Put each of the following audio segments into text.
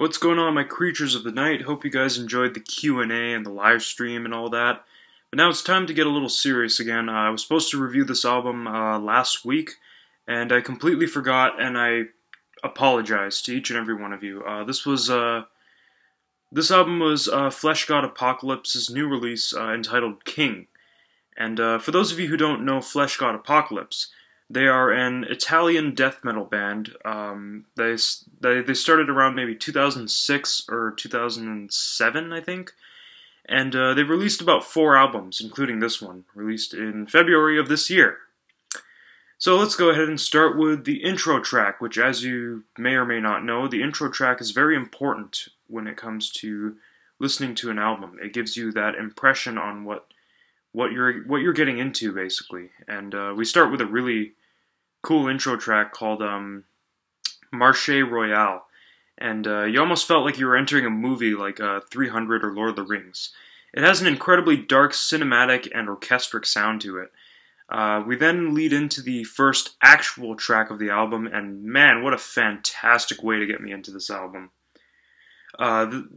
What's going on, my creatures of the night? Hope you guys enjoyed the Q&A and the live stream and all that. But now it's time to get a little serious again. Uh, I was supposed to review this album uh, last week, and I completely forgot, and I apologize to each and every one of you. Uh, this was uh, this album was uh, Fleshgod Apocalypse's new release uh, entitled King. And for those of you who don't know Fleshgod Apocalypse, they are an Italian death metal band. Um, they, they they started around maybe 2006 or 2007, I think. And uh, they've released about four albums, including this one, released in February of this year. So let's go ahead and start with the intro track, which, as you may or may not know, the intro track is very important when it comes to listening to an album. It gives you that impression on what what you're what you're getting into, basically. And uh, we start with a really cool intro track called um, Marche Royale, and uh, you almost felt like you were entering a movie like uh, 300 or Lord of the Rings. It has an incredibly dark cinematic and orchestric sound to it. Uh, we then lead into the first actual track of the album, and man, what a fantastic way to get me into this album. Uh, the,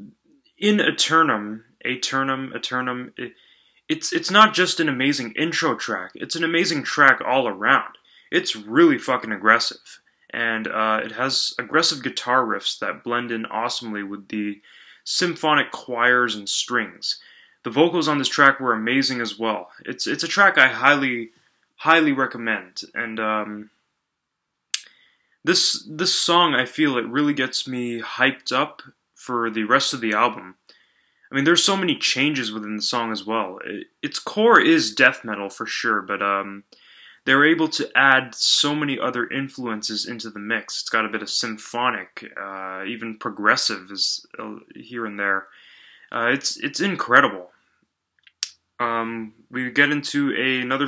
in Aeternum, Aeternum, Aeternum, it, it's it's not just an amazing intro track; it's an amazing track all around. It's really fucking aggressive, and uh, it has aggressive guitar riffs that blend in awesomely with the symphonic choirs and strings. The vocals on this track were amazing as well. It's it's a track I highly highly recommend, and um, this this song I feel it really gets me hyped up for the rest of the album. I mean, there's so many changes within the song as well. It, its core is death metal for sure, but um, they were able to add so many other influences into the mix. It's got a bit of symphonic, uh, even progressive is uh, here and there. Uh, it's it's incredible. Um, we get into a, another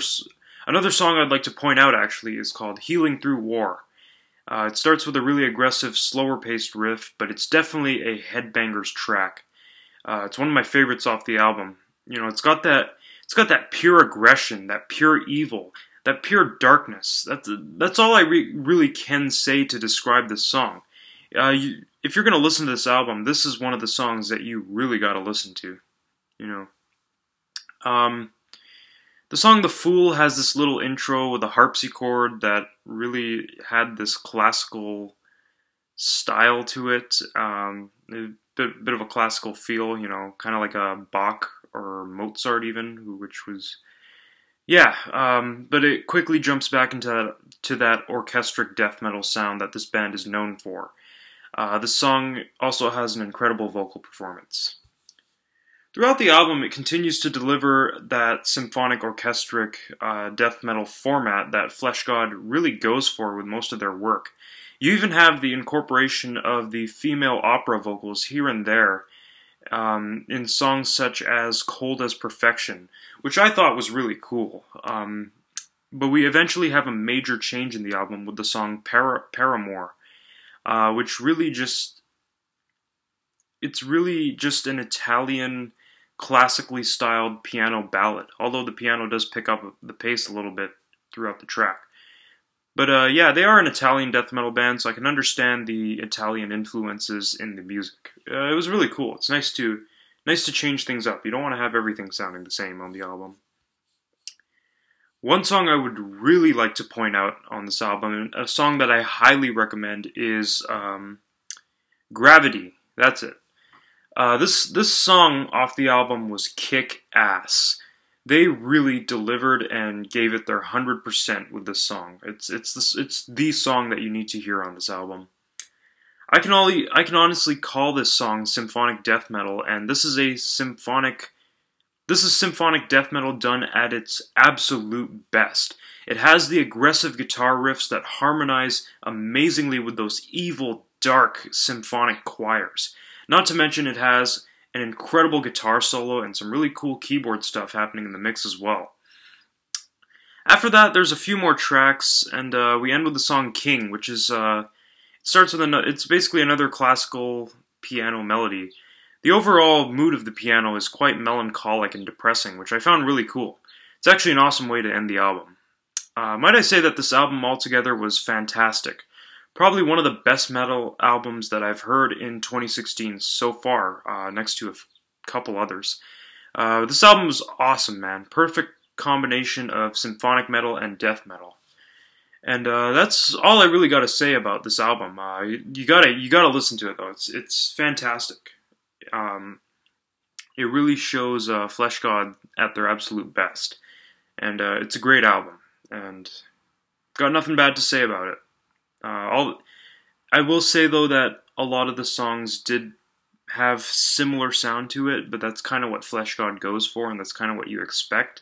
another song I'd like to point out. Actually, is called "Healing Through War." Uh, it starts with a really aggressive, slower paced riff, but it's definitely a headbangers track. Uh, it's one of my favorites off the album. You know, it's got that it's got that pure aggression, that pure evil, that pure darkness. That's that's all I re- really can say to describe this song. Uh, you, if you're gonna listen to this album, this is one of the songs that you really got to listen to. You know. Um, the song The Fool has this little intro with a harpsichord that really had this classical style to it. Um, a bit, bit of a classical feel, you know, kind of like a Bach or Mozart, even, which was. Yeah, um, but it quickly jumps back into that, to that orchestric death metal sound that this band is known for. Uh, the song also has an incredible vocal performance. Throughout the album, it continues to deliver that symphonic orchestric uh, death metal format that Fleshgod really goes for with most of their work. You even have the incorporation of the female opera vocals here and there um, in songs such as Cold as Perfection, which I thought was really cool. Um, but we eventually have a major change in the album with the song Para- Paramour, uh, which really just. It's really just an Italian classically styled piano ballad, although the piano does pick up the pace a little bit throughout the track. But uh, yeah, they are an Italian death metal band, so I can understand the Italian influences in the music. Uh, it was really cool. It's nice to nice to change things up. You don't want to have everything sounding the same on the album. One song I would really like to point out on this album, a song that I highly recommend, is um, "Gravity." That's it. Uh, this this song off the album was kick ass. They really delivered and gave it their hundred percent with this song. It's it's this, it's the song that you need to hear on this album. I can only I can honestly call this song symphonic death metal, and this is a symphonic. This is symphonic death metal done at its absolute best. It has the aggressive guitar riffs that harmonize amazingly with those evil, dark symphonic choirs. Not to mention, it has an incredible guitar solo and some really cool keyboard stuff happening in the mix as well. After that, there's a few more tracks, and uh, we end with the song "King," which is uh, it starts with a it's basically another classical piano melody. The overall mood of the piano is quite melancholic and depressing, which I found really cool. It's actually an awesome way to end the album. Uh, might I say that this album altogether was fantastic. Probably one of the best metal albums that I've heard in 2016 so far, uh, next to a f- couple others. Uh, this album was awesome, man. Perfect combination of symphonic metal and death metal. And uh, that's all I really got to say about this album. Uh, you, you, gotta you gotta listen to it though. It's it's fantastic. Um, it really shows uh, Fleshgod at their absolute best, and uh, it's a great album. And got nothing bad to say about it. I will say though that a lot of the songs did have similar sound to it, but that's kind of what Fleshgod goes for, and that's kind of what you expect.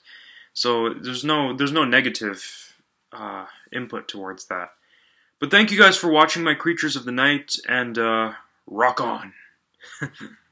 So there's no there's no negative uh, input towards that. But thank you guys for watching my Creatures of the Night, and uh, rock on.